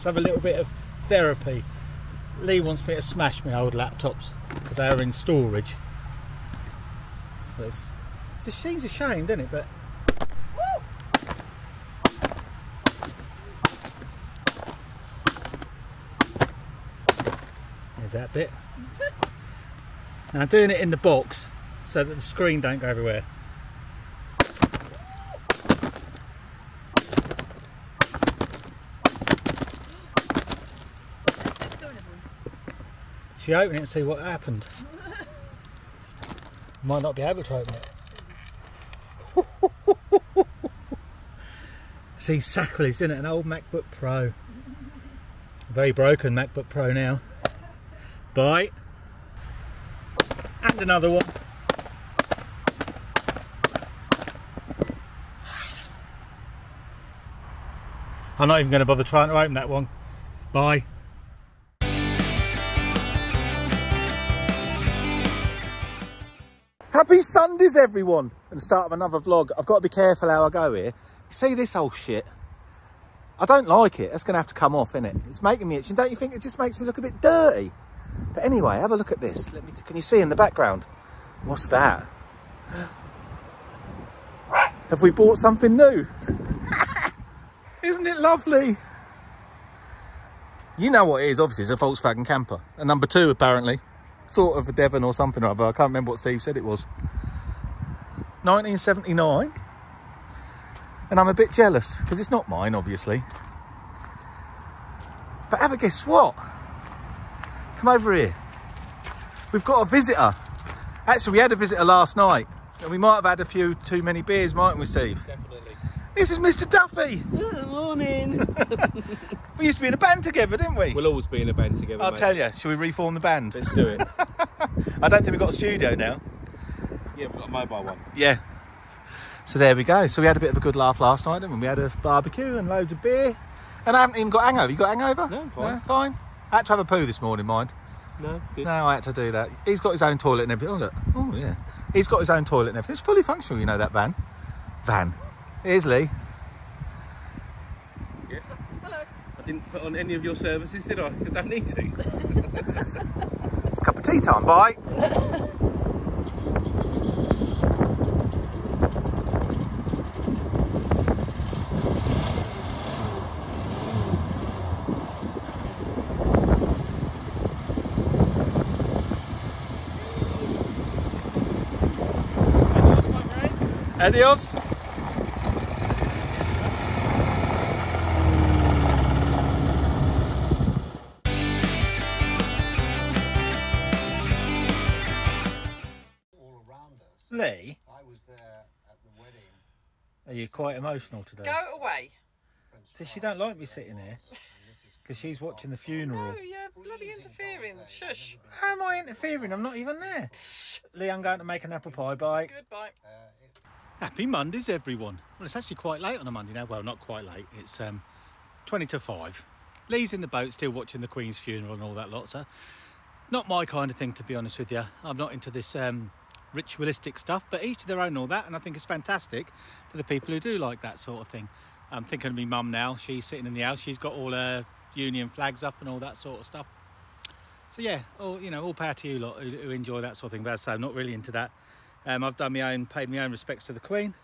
Let's have a little bit of therapy. Lee wants me to smash my old laptops because they are in storage. So it's, it's a, she's ashamed, isn't it? But there's that bit. Now I'm doing it in the box so that the screen don't go everywhere. Open it and see what happened? Might not be able to open it. see, sacrilege, isn't it? An old MacBook Pro. Very broken MacBook Pro now. Bye. And another one. I'm not even going to bother trying to open that one. Bye. Happy Sundays, everyone! And start of another vlog. I've got to be careful how I go here. See this old shit? I don't like it. That's going to have to come off, innit? It's making me itchy. Don't you think it just makes me look a bit dirty? But anyway, have a look at this. Let me. Can you see in the background? What's that? Have we bought something new? Isn't it lovely? You know what it is, obviously, it's a Volkswagen camper. A number two, apparently. Sort of a Devon or something or other. I can't remember what Steve said it was. 1979. And I'm a bit jealous, because it's not mine, obviously. But have a guess what? Come over here. We've got a visitor. Actually, we had a visitor last night. And we might have had a few too many beers, mightn't we, Steve? Definitely. This is Mr. Duffy. Good morning. We used to be in a band together, didn't we? we'll always be in a band together. I'll mate. tell you. Shall we reform the band? Let's do it. I don't think we've got a studio now. Yeah, we've got a mobile one. Yeah. So there we go. So we had a bit of a good laugh last night, didn't we? We had a barbecue and loads of beer. And I haven't even got hangover. You got hangover? No, I'm fine. fine. I had to have a poo this morning, mind. No, good. No, I had to do that. He's got his own toilet and everything. Oh, look. Oh, yeah. He's got his own toilet and everything. It's fully functional, you know, that van. Van. Here's Lee. Yeah. I didn't put on any of your services, did I? I don't need to. It's a cup of tea time. Bye. Adios. Was there at the wedding. are you quite emotional today? Go away. Prince So she don't like me sitting here because she's watching the funeral. No, you're bloody interfering. Shush. How am I interfering? I'm not even there. Lee, I'm going to make an apple pie. Bye. Goodbye. Uh, Happy Mondays, everyone. Well, it's actually quite late on a Monday now. Well, not quite late. It's um, 20 to 5. Lee's in the boat still watching the Queen's funeral and all that lot. So, not my kind of thing, to be honest with you. I'm not into this um, ritualistic stuff, but each to their own all that. And I think it's fantastic for the people who do like that sort of thing. I'm thinking of my mum now. She's sitting in the house. She's got all her union flags up and all that sort of stuff. So yeah, all you know, all power to you lot who, who enjoy that sort of thing. But I'm not really into that. Um, I've done my own, paid my own respects to the Queen.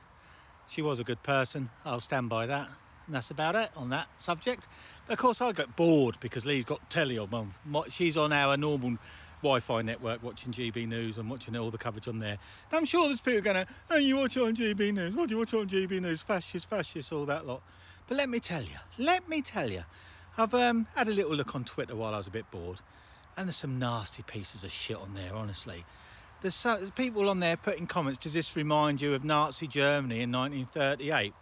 She was a good person. I'll stand by that. And that's about it on that subject. But of course, I get bored because Lee's got telly on. She's on our normal Wi-Fi network watching GB News and watching all the coverage on there. And I'm sure there's people going, oh, you watch it on GB News. What do you watch on GB News? Fascist, fascist, all that lot. But let me tell you, let me tell you, I've um, had a little look on Twitter while I was a bit bored. And there's some nasty pieces of shit on there, honestly. There's, so, there's people on there putting comments. Does this remind you of Nazi Germany in 1938?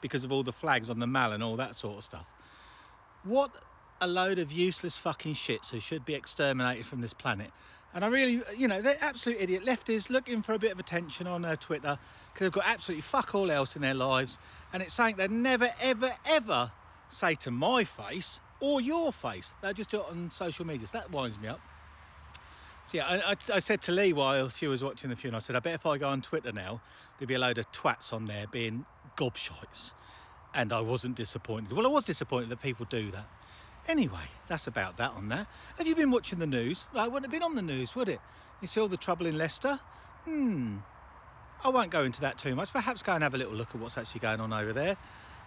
Because of all the flags on the mall and all that sort of stuff. What a load of useless fucking shits who should be exterminated from this planet. And I really, you know, they're absolute idiot lefties looking for a bit of attention on uh, Twitter because they've got absolutely fuck all else in their lives. And it's something they'd never, ever, ever say to my face or your face. They'll just do it on social media. So that winds me up. So yeah, I, I, said to Lee while she was watching the funeral, I said, I bet if I go on Twitter now, there'll be a load of twats on there being gobshites. and I wasn't disappointed. Well, I was disappointed that people do that. Anyway, that's about that on that. Have you been watching the news? Well, it wouldn't have been on the news, would it? You see all the trouble in Leicester? Hmm. I won't go into that too much. Perhaps go and have a little look at what's actually going on over there.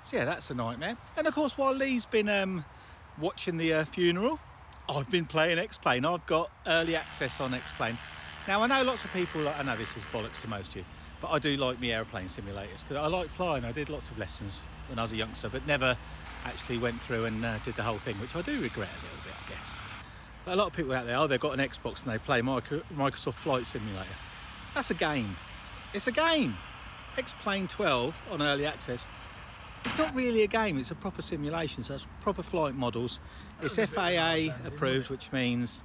So yeah, that's a nightmare. And of course, while Lee's been um, watching the uh, funeral, I've been playing X-Plane. I've got early access on X-Plane. Now I know lots of people. I know this is bollocks to most of you, but I do like me airplane simulators because I like flying. I did lots of lessons when I was a youngster, but never actually went through and uh, did the whole thing, which I do regret a little bit, I guess. But a lot of people out there, oh, they've got an Xbox and they play Microsoft Flight Simulator. That's a game. It's a game. X-Plane 12 on early access. It's not really a game, it's a proper simulation, so it's proper flight models. It's FAA approved, which means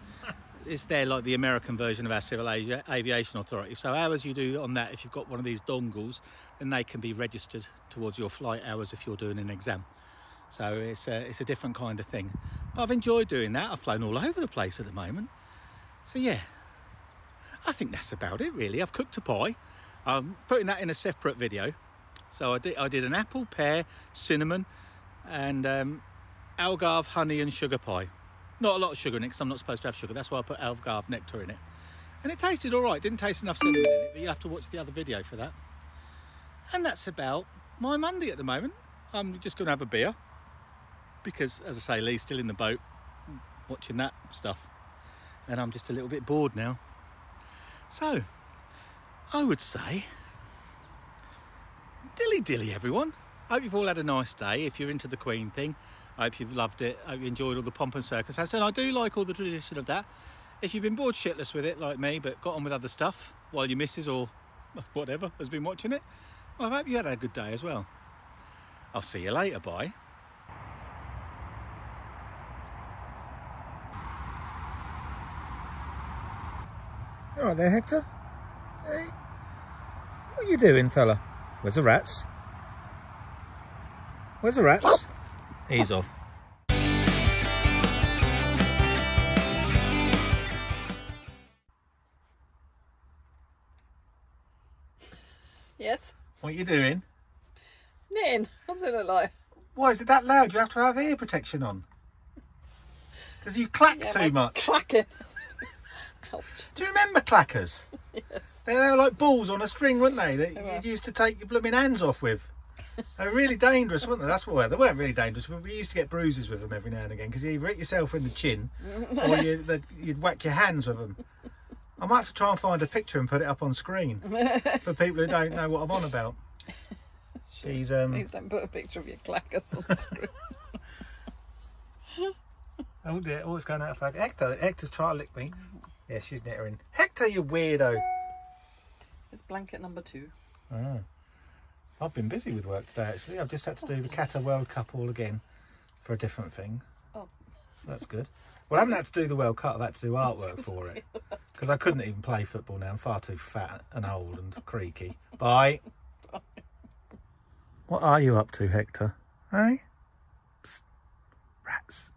it's there like the American version of our Civil Aviation Authority. So hours you do on that, if you've got one of these dongles, then they can be registered towards your flight hours if you're doing an exam. So it's a, it's a different kind of thing. But I've enjoyed doing that. I've flown all over the place at the moment. So yeah, I think that's about it really. I've cooked a pie. I'm putting that in a separate video. So I did, I did an apple, pear, cinnamon, and um, Algarve honey and sugar pie. Not a lot of sugar in it because I'm not supposed to have sugar. That's why I put Algarve nectar in it. And it tasted all right. Didn't taste enough cinnamon in it, but you have to watch the other video for that. And that's about my Monday at the moment. I'm just going to have a beer because, as I say, Lee's still in the boat watching that stuff. And I'm just a little bit bored now. So, I would say, dilly dilly everyone. I hope you've all had a nice day. If you're into the Queen thing, I hope you've loved it. I hope you enjoyed all the pomp and circumstance. And I do like all the tradition of that. If you've been bored shitless with it, like me, but got on with other stuff while your missus or whatever has been watching it, well, I hope you had a good day as well. I'll see you later. Bye. Right there, Hector. Hey, what are you doing, fella? Where's the rats? Where's the rats? He's off. Yes. What are you doing? Knitting. What's it look like? Why is it that loud? You have to have ear protection on. Does you clack Yeah, too my much? Clacking. Ouch. Do you remember clackers? Yes. They they were like balls on a string, weren't they? That were. you used to take your blooming hands off with. They were really dangerous, weren't they? That's why they weren't really dangerous, but we used to get bruises with them every now and again because you either hit yourself in the chin or you, you'd whack your hands with them. I might have to try and find a picture and put it up on screen for people who don't know what I'm on about. She's um. Please don't put a picture of your clackers on screen. Oh dear! Oh, it's going out of focus. Hector, Hector's trying to lick me. Yeah, she's knittering. Hector, you weirdo. it's blanket number two. Ah. I've been busy with work today actually. I've just had to do the Qatar World Cup all again for a different thing. Oh. So that's good. Well, I haven't had to do the World Cup, I've had to do artwork for it. Because I couldn't even play football now. I'm far too fat and old and creaky. Bye. What are you up to, Hector? Hey? Psst. Rats.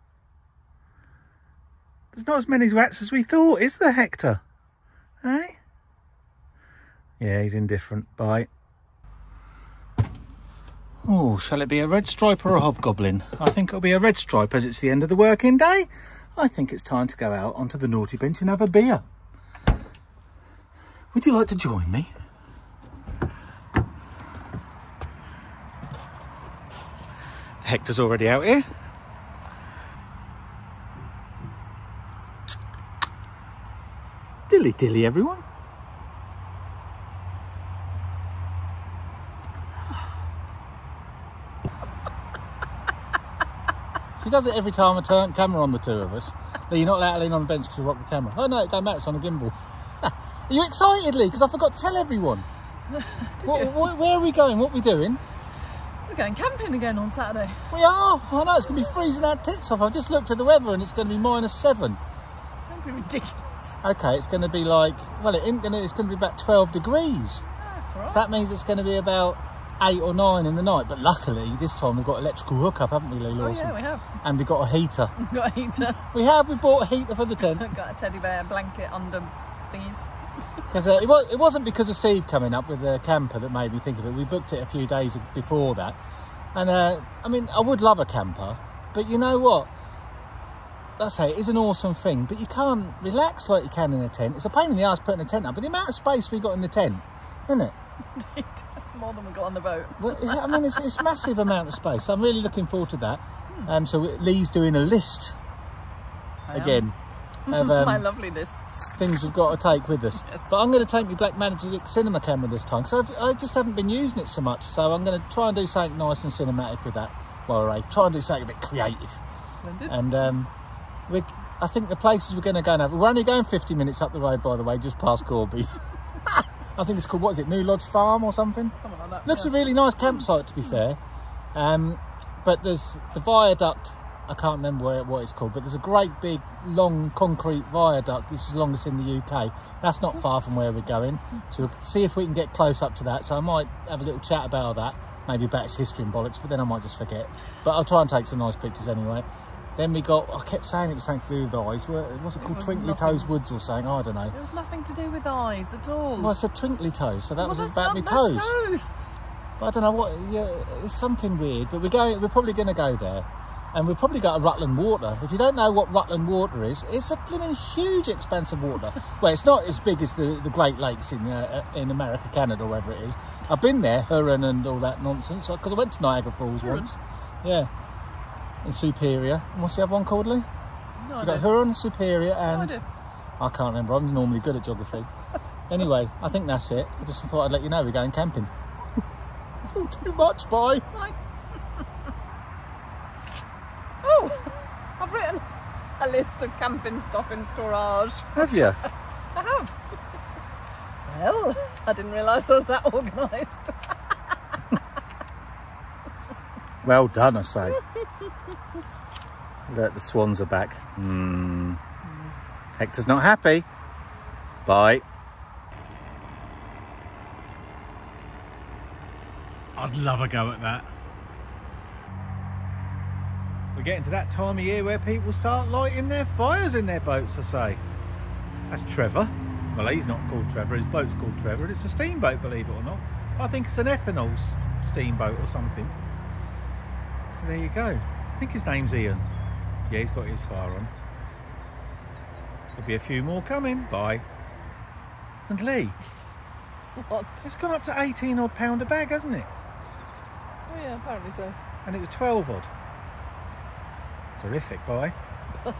There's not as many rats as we thought, is there, Hector? Hey? Yeah, he's indifferent. Bye. Oh, shall it be a red stripe or a hobgoblin? I think it'll be a red stripe as it's the end of the working day. I think it's time to go out onto the naughty bench and have a beer. Would you like to join me? Hector's already out here. Dilly dilly, everyone. She does it every time I turn camera on the two of us. No, you're not allowed to lean on the bench because you rock the camera. Oh no, it don't matter, it's on a gimbal. are you excited, Lee? Because I forgot to tell everyone. What, wh- where are we going? What are we doing? We're going camping again on Saturday. We are. I know, it's going to be freezing our tits off. I've just looked at the weather and it's going to be minus seven. Don't be ridiculous. Okay, it's going to be like, well, it ain't going to, it's going to be about 12 degrees. That's right. So that means it's going to be about eight or nine in the night. But luckily, this time we've got electrical hookup, haven't we, Lee Oh Lawson? yeah, we have. And we've got a heater. Got a heater. We have, we bought a heater for the tent. Got a teddy bear blanket under thingies. Because uh, it, was, it wasn't because of Steve coming up with the camper that made me think of it. We booked it a few days before that. And uh, I mean, I would love a camper, but you know what? Let's say it is an awesome thing, but you can't relax like you can in a tent. It's a pain in the ass putting a tent up, but the amount of space we got in the tent, isn't it? More than we got on the boat. Well, I mean, it's, it's massive amount of space. I'm really looking forward to that. Um, so Lee's doing a list I am. again of My um, lovely list. things we've got to take with us. Yes. But I'm going to take my Blackmagic cinema camera this time because I just haven't been using it so much. So I'm going to try and do something nice and cinematic with that. while well, right, try and do something a bit creative. Splendid. And um, we, I think the places we're going to go now. We're only going 50 minutes up the road, by the way, just past Corby. I think it's called what is it, New Lodge Farm or something? Something like that. Looks yeah. a really nice campsite, to be fair. Um, but there's the viaduct. I can't remember where, what it's called, but there's a great big long concrete viaduct. This is the longest in the UK. That's not far from where we're going, so we'll see if we can get close up to that. So I might have a little chat about that, maybe about its history and bollocks, but then I might just forget. But I'll try and take some nice pictures anyway. Then we got. I kept saying it was something to do with the eyes. What's it called? was Twinkly nothing. Toes Woods or something? I don't know. It was nothing to do with eyes at all. Well, I said twinkly toes, so that Well, was about my toes. toes. But I don't know what. Yeah, it's something weird. But we're going. We're probably going to go there, and we've probably got a Rutland Water. If you don't know what Rutland Water is, it's a blooming huge expanse of water. well, it's not as big as the, the Great Lakes in uh, in America, Canada, wherever it is. I've been there, Huron and all that nonsense, because I went to Niagara Falls once. Yeah, in Superior. And what's the other one called, Lee? No So you got. Huron, Superior, No and idea. I can't remember. I'm normally good at geography. Anyway, I think that's it. I just thought I'd let you know we're going camping. it's all too much, bye. Bye. oh, I've written a list of camping stuff in storage. Have you? I have. Well, I didn't realise I was that organised. Well done, I say. Look, the swans are back. Hmm. Hector's not happy. Bye. I'd love a go at that. We're getting to that time of year where people start lighting their fires in their boats, I say. That's Trevor. Well, he's not called Trevor, his boat's called Trevor, and it's a steamboat, believe it or not. I think it's an ethanol steamboat or something. So there you go. I think his name's Ian. Yeah, he's got his fire on. There'll be a few more coming. Bye. And Lee, what? it's gone up to 18 odd pound a bag, hasn't it? Oh yeah, apparently so. And it was 12 odd. Terrific, bye.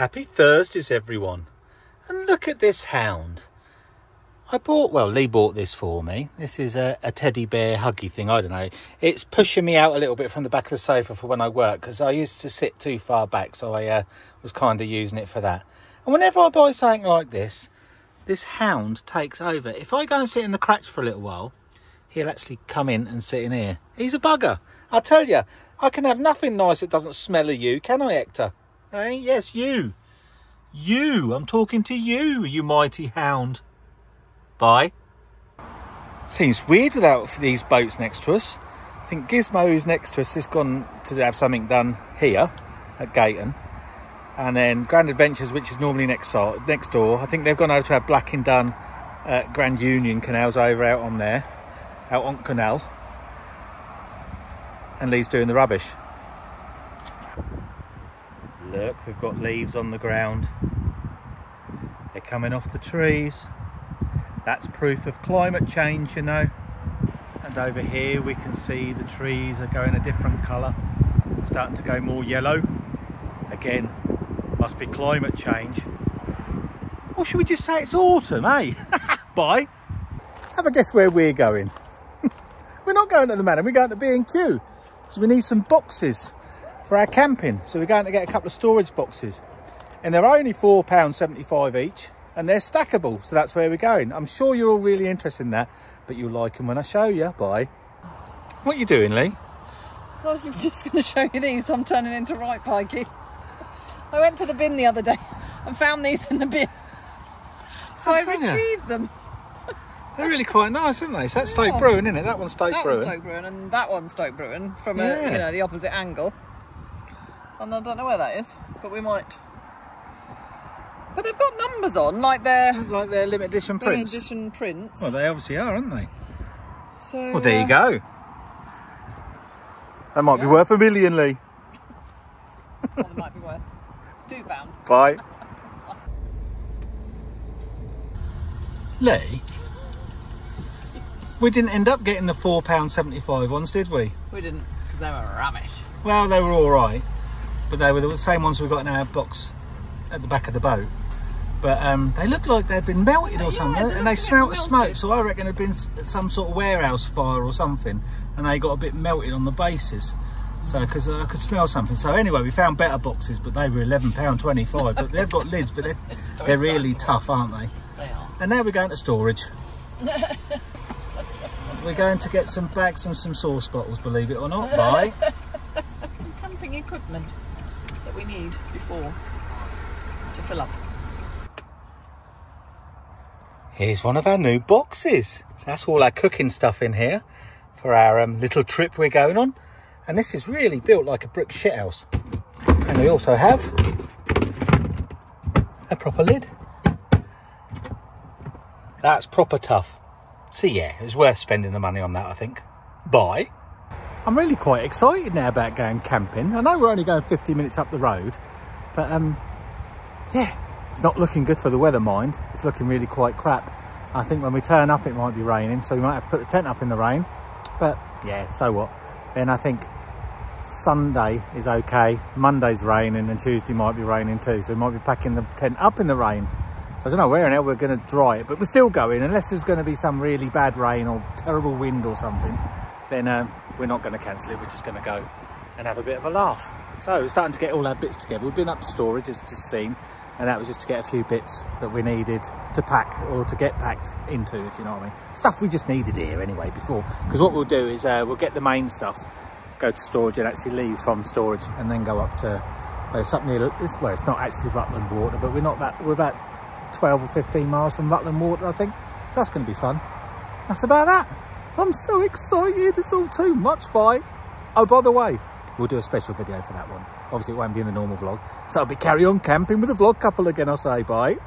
Happy Thursdays, everyone. And look at this hound. I bought, well, Lee bought this for me. This is a, a teddy bear huggy thing. I don't know. It's pushing me out a little bit from the back of the sofa for when I work because I used to sit too far back. So I uh, was kind of using it for that. And whenever I buy something like this, this hound takes over. If I go and sit in the cracks for a little while, he'll actually come in and sit in here. He's a bugger. I tell you, I can have nothing nice that doesn't smell of you, can I, Hector? Eh? Yes, you. You. I'm talking to you, you mighty hound. Bye. Seems weird without these boats next to us. I think Gizmo, who's next to us, has gone to have something done here at Gayton. And then Grand Adventures, which is normally next, so- next door, I think they've gone over to have blacking done at Grand Union Canals over out on there, out on Canal. And Lee's doing the rubbish. Look, we've got leaves on the ground. They're coming off the trees. That's proof of climate change, you know. And over here we can see the trees are going a different colour, starting to go more yellow. Again, must be climate change. Or should we just say it's autumn, eh? Bye. Have a guess where we're going. we're not going to the Manor, we're going to B&Q. So we need some boxes for our camping. So we're going to get a couple of storage boxes. And they're only £4.75 each and they're stackable. So that's where we're going. I'm sure you're all really interested in that, but you'll like them when I show you. Bye. What are you doing, Lee? I was just going to show you these. I'm turning into right pikey. I went to the bin the other day and found these in the bin. So I I'll tell ya. retrieved them. They're really quite nice, aren't they? So that's Stoke Yeah. Bruerne, isn't it? That one's Stoke That Bruerne. one's Stoke Bruerne and that one's Stoke Bruerne from a, Yeah. you know the opposite angle. And I don't know where that is, but we might. But they've got numbers on, like their Like their limited edition prints. limited prints. edition prints. Well, they obviously are, aren't they? so, Well, there uh, you go. That might be worth a million, Lee. Well, they might be worth two pound. Bye. Lee, we didn't end up getting the £4.75 ones, did we? We didn't, because they were rubbish. Well, they were all right, but they were the same ones we got in our box at the back of the boat. But um, they looked like they'd been melted or something, they and they smelt of smoke. So I reckon it'd been some sort of warehouse fire or something, and they got a bit melted on the bases. So, because I could smell something. So anyway, we found better boxes, but they were eleven pound twenty-five. but they've got lids, but they're they're really tough, aren't they? They are. And now we're going to storage. we're going to get some bags and some sauce bottles, believe it or not. Bye. Some camping equipment that we need before to fill up. Here's one of our new boxes. That's all our cooking stuff in here for our um, little trip we're going on. And this is really built like a brick shithouse. And we also have a proper lid. That's proper tough. So yeah, it's worth spending the money on that, I think. Bye. I'm really quite excited now about going camping. I know we're only going 50 minutes up the road, but um, yeah, it's not looking good for the weather, mind. It's looking really quite crap. I think when we turn up, it might be raining, so we might have to put the tent up in the rain. But yeah, so what? Then I think Sunday is okay. Monday's raining, and Tuesday might be raining too, so we might be packing the tent up in the rain. So I don't know where and how we're going to dry it, but we're still going. Unless there's going to be some really bad rain or terrible wind or something, then um, we're not going to cancel it. We're just going to go and have a bit of a laugh. So we're starting to get all our bits together. We've been up to storage, as just seen, and that was just to get a few bits that we needed to pack or to get packed into, if you know what I mean. Stuff we just needed here anyway before. Because what we'll do is uh, we'll get the main stuff, go to storage and actually leave from storage and then go up to well, it's up near, well, it's not actually Rutland Water, but we're not that, we're about 12 or 15 miles from Rutland Water, I think. So that's going to be fun. That's about that. I'm so excited. It's all too much, bye. Oh, by the way, we'll do a special video for that one. Obviously, it won't be in the normal vlog. So I'll be carry on camping with the vlog couple again, I'll say bye.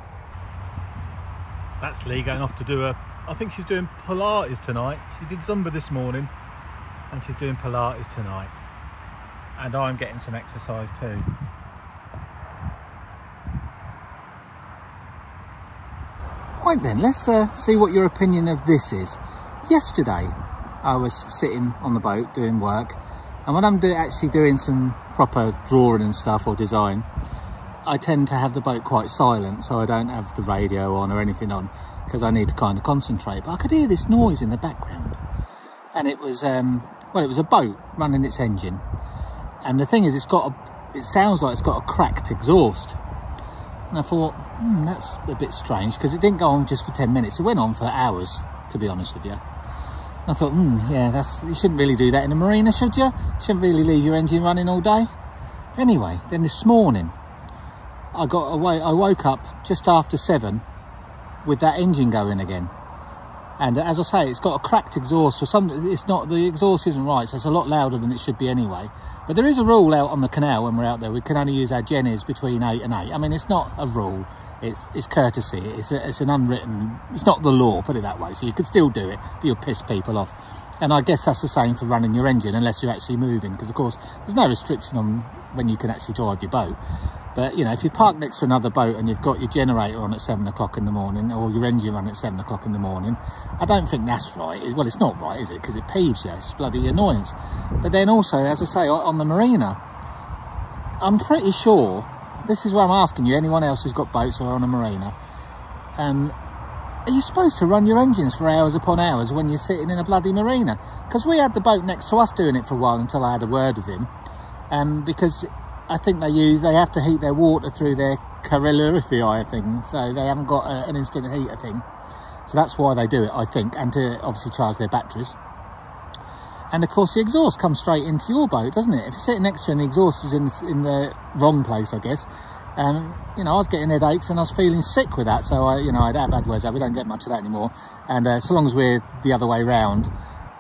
That's Lee going off to do a, I think she's doing Pilates tonight. She did Zumba this morning and she's doing Pilates tonight. And I'm getting some exercise too. Right then, let's uh, see what your opinion of this is. Yesterday, I was sitting on the boat doing work, and when I'm actually doing some proper drawing and stuff or design, I tend to have the boat quite silent, so I don't have the radio on or anything on, because I need to kind of concentrate. But I could hear this noise in the background, and it was um, well, it was a boat running its engine, and the thing is, it's got a, it sounds like it's got a cracked exhaust. And I thought, hmm, that's a bit strange because it didn't go on just for 10 minutes. It went on for hours, to be honest with you. I thought, hmm, yeah, that's you shouldn't really do that in a marina, should you? Shouldn't really leave your engine running all day. Anyway, then this morning, I got away. I woke up just after seven with that engine going again. And as I say, it's got a cracked exhaust for some. It's not the exhaust isn't right, so it's a lot louder than it should be anyway. But there is a rule out on the canal when we're out there. We can only use our gennies between eight and eight. I mean, it's not a rule. It's it's courtesy. It's a, it's an unwritten. It's not the law. Put it that way. So you could still do it, but you'll piss people off. And I guess that's the same for running your engine, unless you're actually moving, because of course there's no restriction on when you can actually drive your boat. But you know, if you park next to another boat and you've got your generator on at seven o'clock in the morning, or your engine on at seven o'clock in the morning, I don't think that's right. Well, it's not right, is it? Because it peeves you. It's bloody annoyance. But then also, as I say, on the marina, I'm pretty sure. This is where I'm asking you. Anyone else who's got boats or on a marina, um, are you supposed to run your engines for hours upon hours when you're sitting in a bloody marina? Because we had the boat next to us doing it for a while until I had a word with him, um, because I think they use they have to heat their water through their calorify thing, so they haven't got a, an instant heater thing. So that's why they do it, I think, and to obviously charge their batteries. And of course, the exhaust comes straight into your boat, doesn't it? If you're sitting next to it and the exhaust is in in the wrong place, I guess. Um, you know, I was getting headaches and I was feeling sick with that. So I, you know, I'd have bad words out. We don't get much of that anymore. And uh, so long as we're the other way round,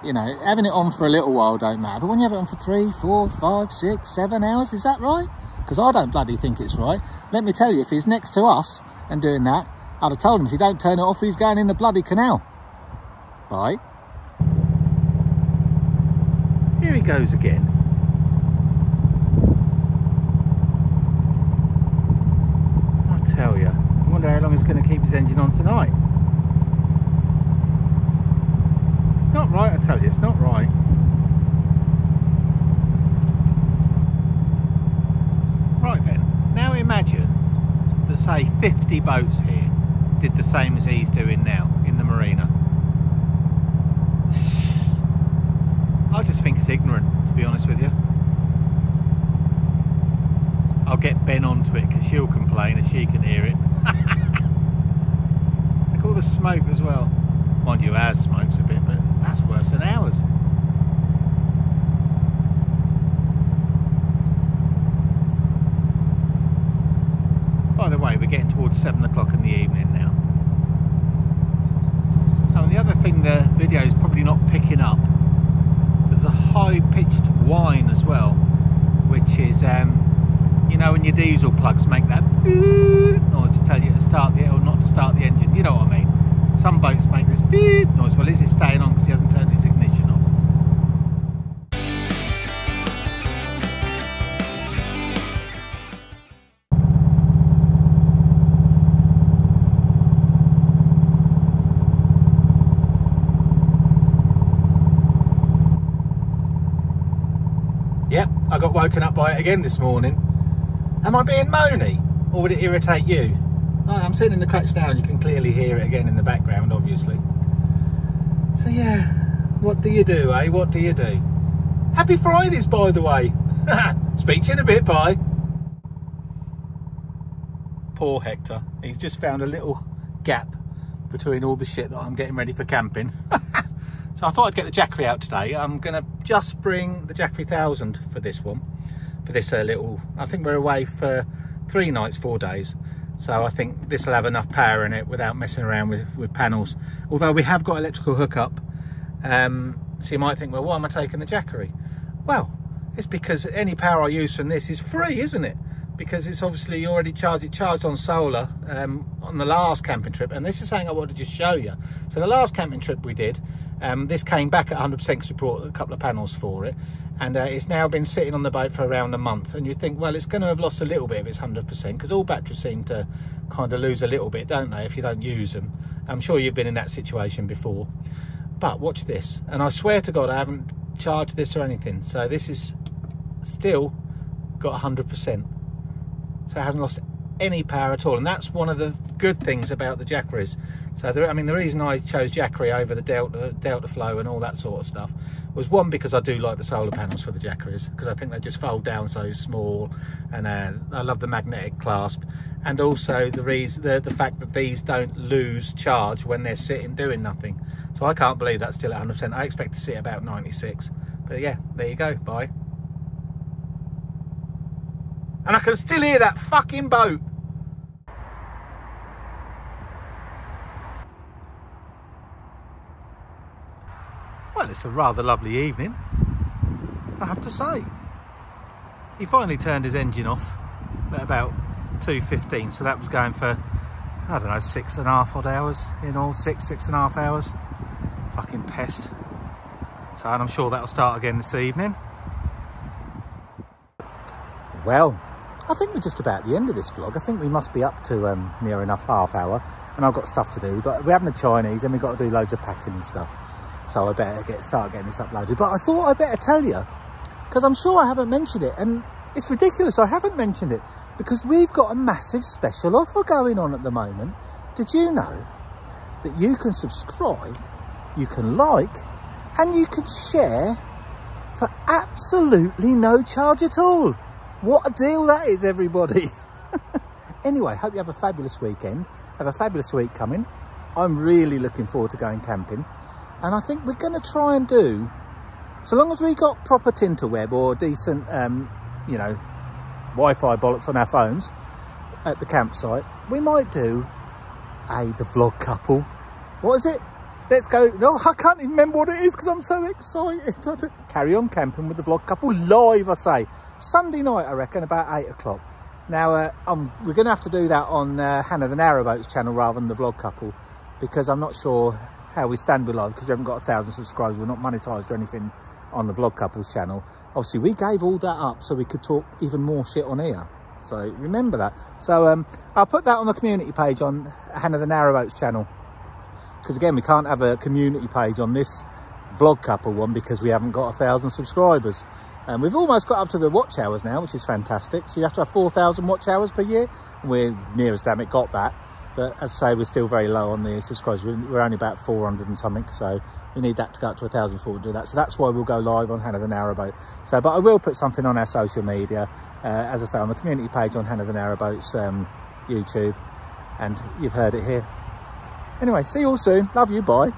you know, having it on for a little while don't matter. But when you have it on for three, four, five, six, seven hours, is that right? Because I don't bloody think it's right. Let me tell you, if he's next to us and doing that, I'd have told him if he don't turn it off, he's going in the bloody canal. Bye. Here he goes again. I tell you, I wonder how long he's going to keep his engine on tonight. It's not right, I tell you, it's not right. Right then, now imagine that say 50 boats here did the same as he's doing now in the marina. I just think it's ignorant, to be honest with you. I'll get Ben onto it because she'll complain and she can hear it. Look all the smoke as well. Mind you, ours smokes a bit, that's worse than ours. By the way, we're getting towards seven o'clock in the evening now. And the other thing the video is probably not picking up, there's a high-pitched whine as well, which is, um, you know, when your diesel plugs make that noise to tell you to start the or not to start the engine. You know what I mean? Some boats make this beep noise. Well, his is staying on because he hasn't turned his ignition off. Yep, I got woken up by it again this morning. Am I being moany? Or would it irritate you? Oh, I'm sitting in the crutch now and you can clearly hear it again in the background, obviously. So yeah, what do you do, eh? What do you do? Happy Fridays, by the way. Speak to you in a bit, bye. Poor Hector. He's just found a little gap between all the shit that I'm getting ready for camping. so I thought I'd get the Jackery out today. I'm going to just bring the Jackery 1000 for this one. For this uh, little, I think we're away for three nights, four days. So I think this will have enough power in it without messing around with, with panels. Although we have got electrical hookup. Um, so you might think, well, why am I taking the Jackery? Well, it's because any power I use from this is free, isn't it? Because it's obviously already charged, it charged on solar um, on the last camping trip. And this is something I wanted to just show you. So the last camping trip we did, um, this came back at 100% because we brought a couple of panels for it. And uh, it's now been sitting on the boat for around a month. And you think, well, it's going to have lost a little bit of its 100% because all batteries seem to kind of lose a little bit, don't they, if you don't use them. I'm sure you've been in that situation before. But watch this. And I swear to God, I haven't charged this or anything. So this is still got 100%. So it hasn't lost any power at all. And that's one of the good things about the Jackeries. So, the, I mean, the reason I chose Jackery over the Delta, Delta Flow and all that sort of stuff was one, because I do like the solar panels for the Jackeries, because I think they just fold down so small, and uh, I love the magnetic clasp. And also the reason, the, the fact that these don't lose charge when they're sitting doing nothing. So I can't believe that's still at 100%. I expect to see about 96. But yeah, there you go. Bye. And I can still hear that fucking boat. Well, it's a rather lovely evening, I have to say. He finally turned his engine off at about 2.15, so that was going for, I don't know, six and a half odd hours in all, six, six and a half hours. Fucking pest. So, and I'm sure that'll start again this evening. Well, I think we're just about the end of this vlog. I think we must be up to um, near enough half hour, and I've got stuff to do. We've got, we're having a Chinese, and we've got to do loads of packing and stuff. So I better get start getting this uploaded. But I thought I better tell you, because I'm sure I haven't mentioned it, and it's ridiculous I haven't mentioned it, because we've got a massive special offer going on at the moment. Did you know that you can subscribe, you can like, and you can share for absolutely no charge at all? What a deal that is, everybody. anyway, hope you have a fabulous weekend. Have a fabulous week coming. I'm really looking forward to going camping. And I think we're going to try and do, so long as we got proper Tinterweb or decent, um, you know, Wi-Fi bollocks on our phones at the campsite, we might do a the vlog couple. What is it? Let's go. No, I can't even remember what it is because I'm so excited. Carry on camping with the vlog couple live, I say. Sunday night, I reckon, about eight o'clock. Now, uh, um, we're going to have to do that on uh, Hannah the Narrowboats channel rather than the vlog couple because I'm not sure how we stand with live because we haven't got a thousand subscribers. We're not monetized or anything on the vlog couples channel. Obviously, we gave all that up so we could talk even more shit on here. So remember that. So um, I'll put that on the community page on Hannah the Narrowboats channel because again, we can't have a community page on this vlog couple one because we haven't got a thousand subscribers. And we've almost got up to the watch hours now, which is fantastic. So you have to have 4,000 watch hours per year. We're near as damn it got that. But as I say, we're still very low on the subscribers. We're only about 400 and something. So we need that to go up to 1,000 before we do that. So that's why we'll go live on Hannah the Narrowboat. So, but I will put something on our social media, uh, as I say, on the community page on Hannah the Narrowboat's um, YouTube. And you've heard it here. Anyway, see you all soon. Love you. Bye.